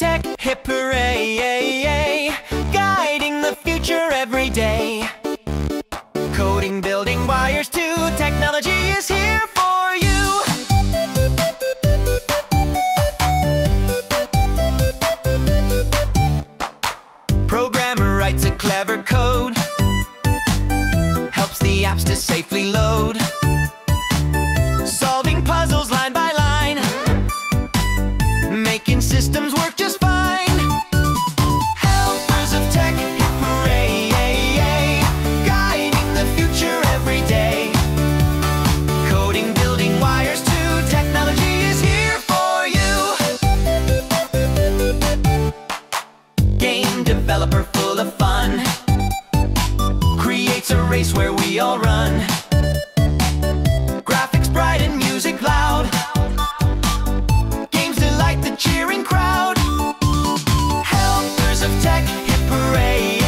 tech, hip hooray, guiding the future every day. Coding, building wires too, technology is here for you. Programmer writes a clever code, helps the apps to safely load. Developer full of fun, creates a race where we all run. Graphics bright and music loud. Games delight the cheering crowd. Helpers of tech, hip hooray,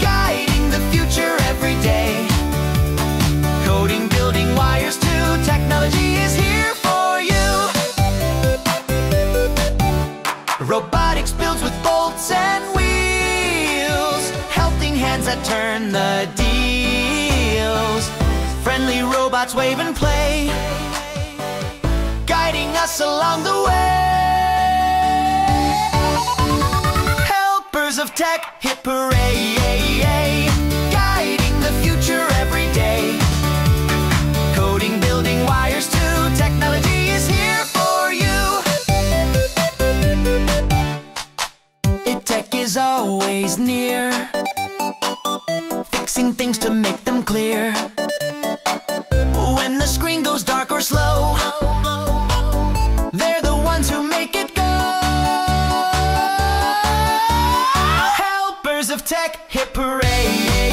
guiding the future every day. Coding, building wires too, technology is here for you. Robotics that turn the deals. Friendly robots wave and play, guiding us along the way. Helpers of tech, hip hooray, guiding the future every day. Coding, building wires too, technology is here for you. IT tech is always near, fixing things to make them clear. When the screen goes dark or slow, they're the ones who make it go. Helpers of tech, hip hooray!